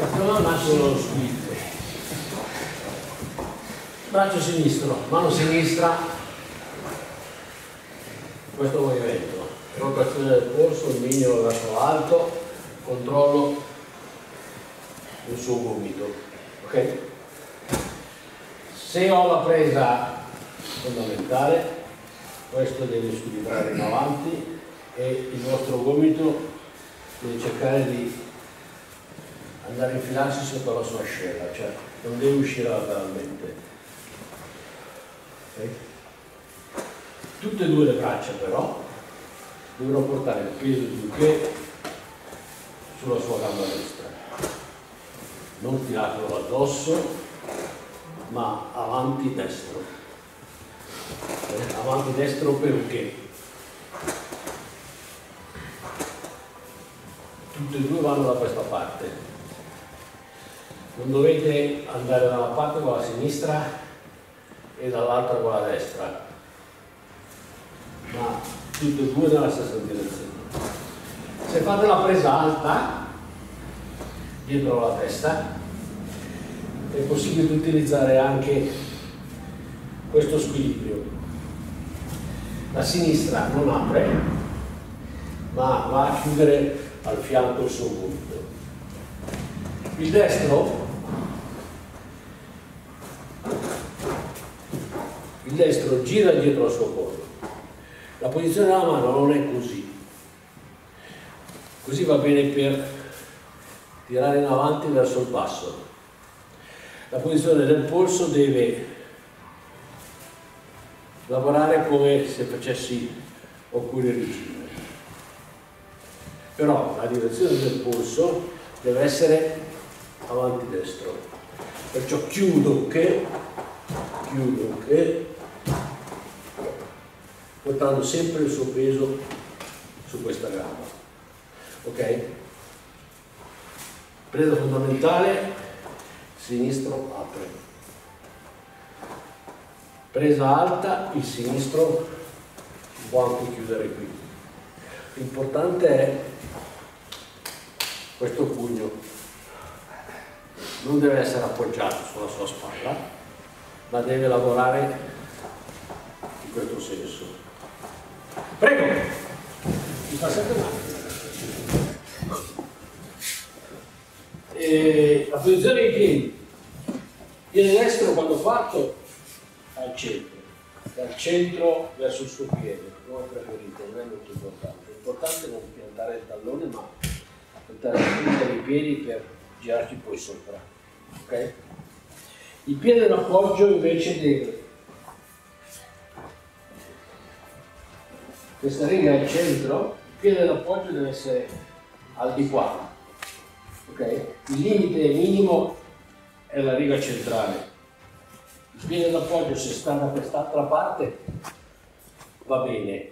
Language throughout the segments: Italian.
Partiamo dal massimo squillo. Braccio sinistro, mano sinistra, questo movimento. Rotazione del polso, il mignolo verso l'alto, controllo del suo gomito. Ok? Se ho la presa fondamentale, questo deve squilibrare in avanti e il vostro gomito deve cercare di andare a infilarsi sotto la sua ascella, cioè non deve uscire lateralmente. Okay? Tutte e due le braccia però devono portare il peso di che sulla sua gamba destra. Non tiratelo addosso, ma avanti destro. Eh, avanti destro perché? Tutte e due vanno da questa parte non dovete andare da una parte con la sinistra e dall'altra con la destra, ma tutte e due nella stessa direzione. Se fate la presa alta, dietro la testa, è possibile utilizzare anche questo squilibrio. La sinistra non apre, ma va a chiudere al fianco il suo gomito. Il destro il destro gira dietro al suo collo. La posizione della mano non è così. Così va bene per tirare in avanti verso il basso. La posizione del polso deve lavorare come se facessi occuri rigide. Però la direzione del polso deve essere avanti destro. Perciò chiudo che, chiudo che, portando sempre il suo peso su questa gamba. Ok? Presa fondamentale, sinistro apre. Presa alta, il sinistro può anche chiudere qui. L'importante è questo pugno. Non deve essere appoggiato sulla sua spalla, ma deve lavorare in questo senso. Prego, mi passate un attimo. E la posizione dei piedi. Piede destro quando parto al centro, dal centro verso il suo piede, come preferite, non è molto importante. L'importante è non piantare il tallone, ma piantare la punta dei piedi per girarci poi sopra. Okay? Il piede d'appoggio invece deve questa riga è al centro, il piede d'appoggio deve essere al di qua. Okay? Il limite minimo è la riga centrale. Il piede d'appoggio se sta da quest'altra parte va bene.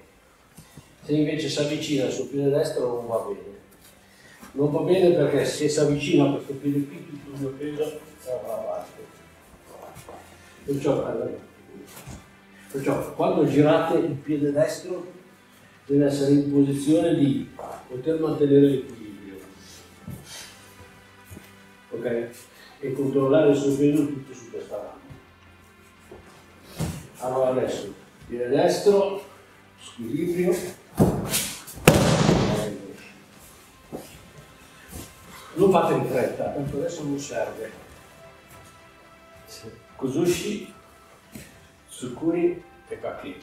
Se invece si avvicina suo piede destro non va bene. Non va bene perché se si avvicina a questo piede qui tutto il mio peso dalla parte. Perciò, perciò quando girate il piede destro deve essere in posizione di poter mantenere l'equilibrio ok? e controllare il suo peso tutto su questa gamba allora adesso piede destro squilibrio non fate in fretta tanto adesso non serve. Kozushi, Tsukuri e Kaki